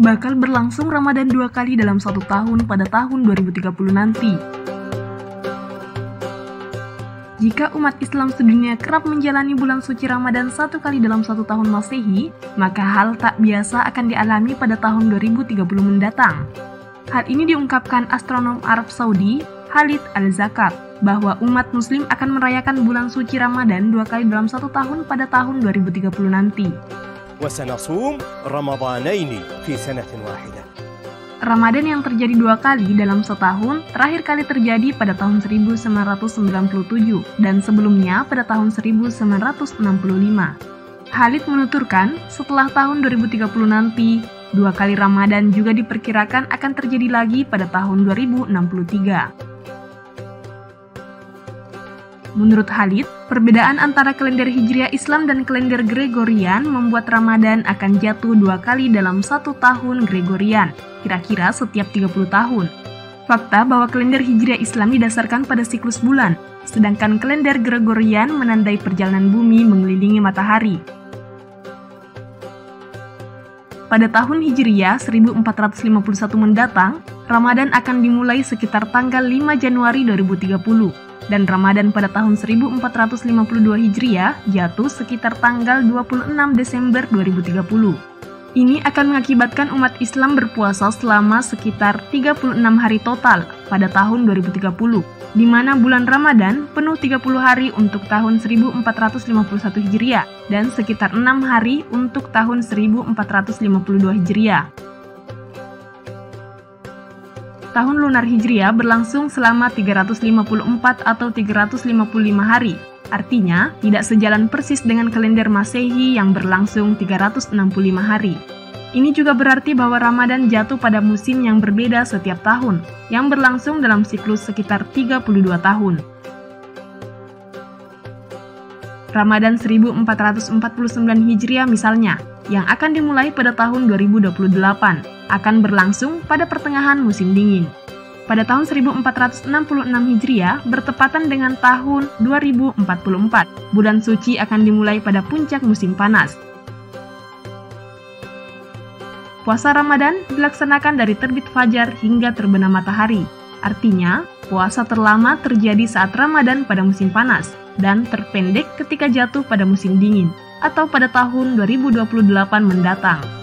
bakal berlangsung Ramadan dua kali dalam satu tahun pada tahun 2030 nanti. Jika umat Islam sedunia kerap menjalani bulan suci Ramadan satu kali dalam satu tahun Masehi, maka hal tak biasa akan dialami pada tahun 2030 mendatang. Hal ini diungkapkan astronom Arab Saudi, Khalid Al-Zakat, bahwa umat muslim akan merayakan bulan suci Ramadan dua kali dalam satu tahun pada tahun 2030 nanti. Ramadan yang terjadi dua kali dalam setahun, terakhir kali terjadi pada tahun 1997 dan sebelumnya pada tahun 1965. Khalid menuturkan, setelah tahun 2030 nanti, dua kali Ramadan juga diperkirakan akan terjadi lagi pada tahun 2063. Menurut Khalid, perbedaan antara kalender Hijriah Islam dan kalender Gregorian membuat Ramadan akan jatuh dua kali dalam satu tahun Gregorian, kira-kira setiap 30 tahun. Fakta bahwa kalender Hijriah Islam didasarkan pada siklus bulan, sedangkan kalender Gregorian menandai perjalanan bumi mengelilingi matahari. Pada tahun Hijriah 1451 mendatang, Ramadan akan dimulai sekitar tanggal 5 Januari 2030 dan Ramadan pada tahun 1452 Hijriah jatuh sekitar tanggal 26 Desember 2030. Ini akan mengakibatkan umat Islam berpuasa selama sekitar 36 hari total pada tahun 2030, di mana bulan Ramadan penuh 30 hari untuk tahun 1451 Hijriah dan sekitar 6 hari untuk tahun 1452 Hijriah. Tahun lunar Hijriah berlangsung selama 354 atau 355 hari, Artinya, tidak sejalan persis dengan kalender Masehi yang berlangsung 365 hari. Ini juga berarti bahwa Ramadan jatuh pada musim yang berbeda setiap tahun, yang berlangsung dalam siklus sekitar 32 tahun. Ramadan 1449 Hijriah misalnya, yang akan dimulai pada tahun 2028, akan berlangsung pada pertengahan musim dingin pada tahun 1466 Hijriah bertepatan dengan tahun 2044. Bulan suci akan dimulai pada puncak musim panas. Puasa Ramadan dilaksanakan dari terbit fajar hingga terbenam matahari. Artinya, puasa terlama terjadi saat Ramadan pada musim panas dan terpendek ketika jatuh pada musim dingin atau pada tahun 2028 mendatang.